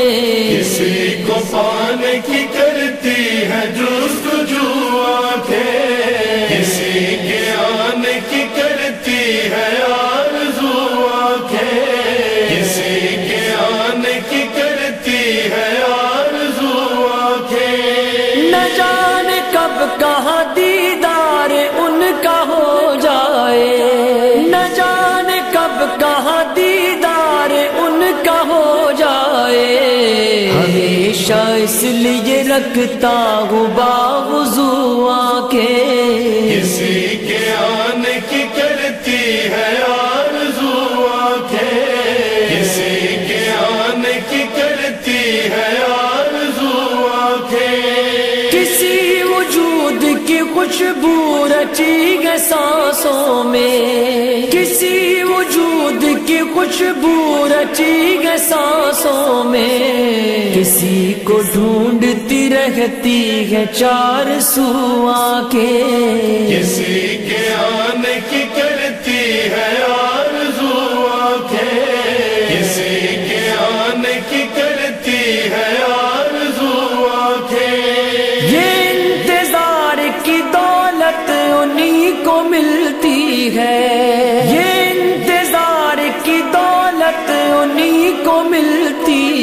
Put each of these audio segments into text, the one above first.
کسی کو پانے کی کرتی ہے جست جو آنکھیں، کسی کے آنے کی کرتی ہے آرزو آنکھیں، کسی کے آنے کی کرتی ہے آرزو آنکھیں۔ نہ جانے کب کہاں دیدار ہمیشہ اس لیے رکھتا ہوں باوضو آنکھیں۔ کسی کے آنے کی کرتی ہے آرزو آنکھیں۔ کسی کے آنے کی کرتی ہے آرزو آنکھیں۔ کسی وجود کی خوشبو رچی گئے سانسوں میں۔ وجود کی خوشبو رچی گئے سانسوں میں۔ کسی کو ڈھونڈتی رہتی ہے چار سو آنکھیں۔ کسی کے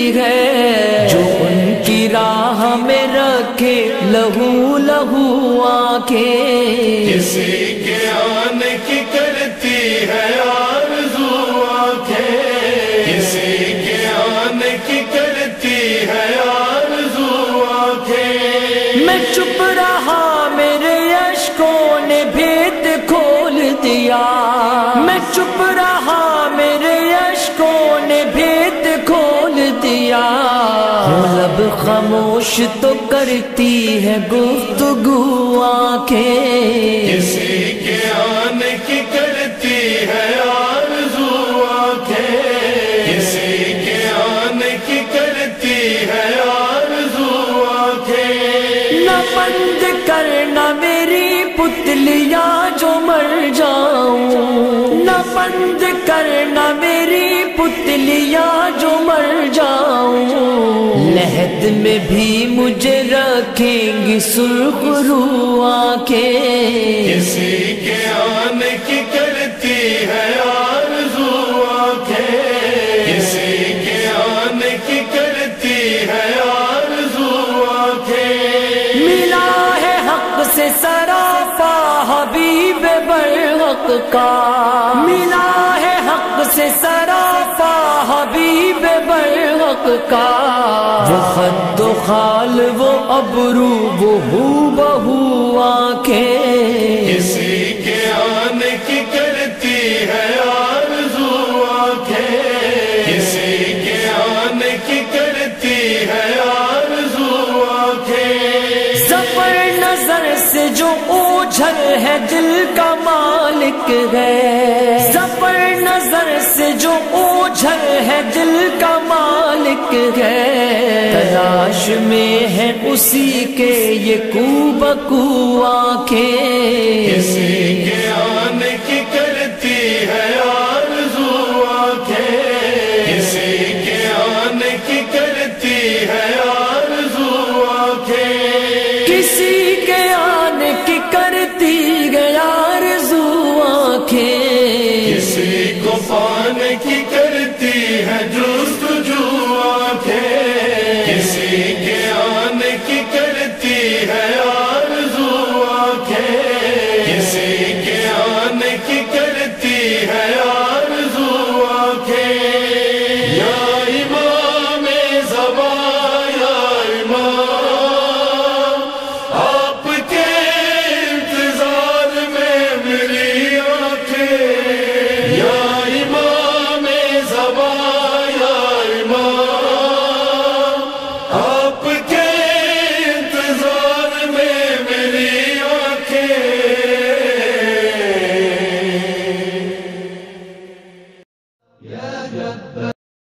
ہے۔ جو ان کی راہ میں رکھے لہو لہو آنکھیں۔ کسی کے آنے کی کرتی ہے آرزو آنکھیں۔ کسی کے آنے کی کرتی ہے آرزو آنکھیں۔ میں چپ رہا میرے اشکوں نے بھید کھول دیا۔ میں چپ رہا میرے اشکوں نے بھید کھول دیا لب خاموش تو کرتی ہے گفتگو آنکھیں۔ کسی کے پتلیاں جو مر جاؤں۔ نہ بند کرنا میری پتلیاں جو مر جاؤں۔ لہد میں بھی مجھے رکھیں گی سرخ رو آنکھیں۔ کسی کے آنے کی کرتی ہے آرزو مصطفیٰ حبیب برحق کا ملا ہے حق سے سرافا حبیب برحق کا وہ خد و خال وہ ابرو وہ ہو بہو آنکھیں جھر ہے دل کا مالک ہے۔ زبر نظر سے جو اوجھل ہے دل کا مالک ہے۔ تلاش میں ہے اسی کے یہ کو بکو آنکھیں۔ کسی کے